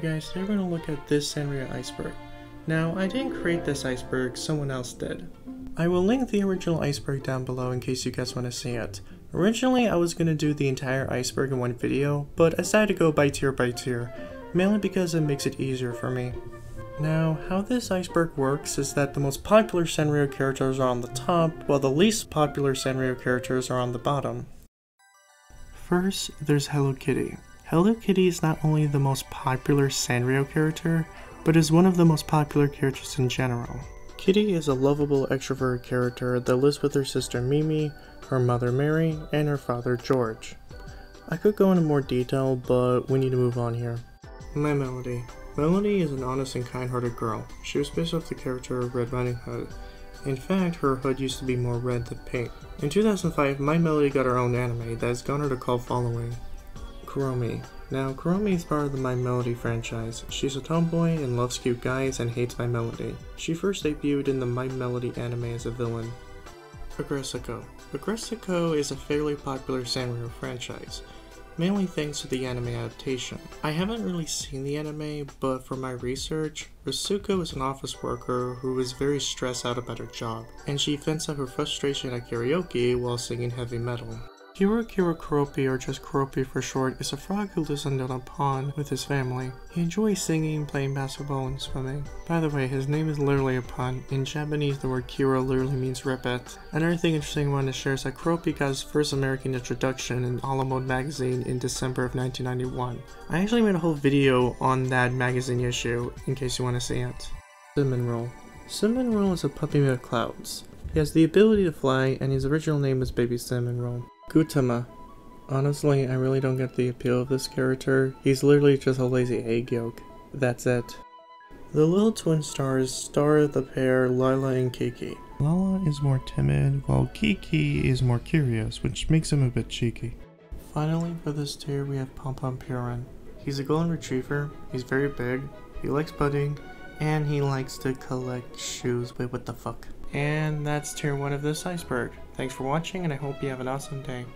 Guys, today we're going to look at this Sanrio iceberg. Now, I didn't create this iceberg, someone else did. I will link the original iceberg down below in case you guys want to see it. Originally, I was going to do the entire iceberg in one video, but I decided to go by tier by tier, mainly because it makes it easier for me. Now, how this iceberg works is that the most popular Sanrio characters are on the top, while the least popular Sanrio characters are on the bottom. First, there's Hello Kitty. Hello Kitty is not only the most popular Sanrio character, but is one of the most popular characters in general. Kitty is a lovable extrovert character that lives with her sister Mimi, her mother Mary, and her father George. I could go into more detail, but we need to move on here. My Melody. Melody is an honest and kind-hearted girl. She was based off the character of Red Riding Hood. In fact, her hood used to be more red than pink. In 2005, My Melody got her own anime that has garnered a cult following. Kuromi. Now, Kuromi is part of the My Melody franchise. She's a tomboy and loves cute guys and hates My Melody. She first debuted in the My Melody anime as a villain. Aggretsuko. Aggretsuko is a fairly popular Sanrio franchise, mainly thanks to the anime adaptation. I haven't really seen the anime, but for my research, Retsuko is an office worker who is very stressed out about her job, and she vents out her frustration at karaoke while singing heavy metal. Kero Keroppi, or just Keroppi for short, is a frog who lives under a pond with his family. He enjoys singing, playing basketball, and swimming. By the way, his name is literally a pun. In Japanese, the word Kero literally means ribbit. Another thing interesting I want to share is that Keroppi got his first American introduction in A La magazine in December of 1991. I actually made a whole video on that magazine issue, in case you want to see it. Cinnamon Roll. Cinnamon Roll is a puppy made of clouds. He has the ability to fly, and his original name is Baby Cinnamon Roll. Gudetama. Honestly, I really don't get the appeal of this character. He's literally just a lazy egg yolk. That's it. The little twin stars star the pair Lala and Kiki. Lala is more timid, while Kiki is more curious, which makes him a bit cheeky. Finally, for this tier, we have Pompompurin. He's a golden retriever, he's very big, he likes pudding, and he likes to collect shoes. Wait, what the fuck? And that's tier 1 of this iceberg. Thanks for watching and I hope you have an awesome day.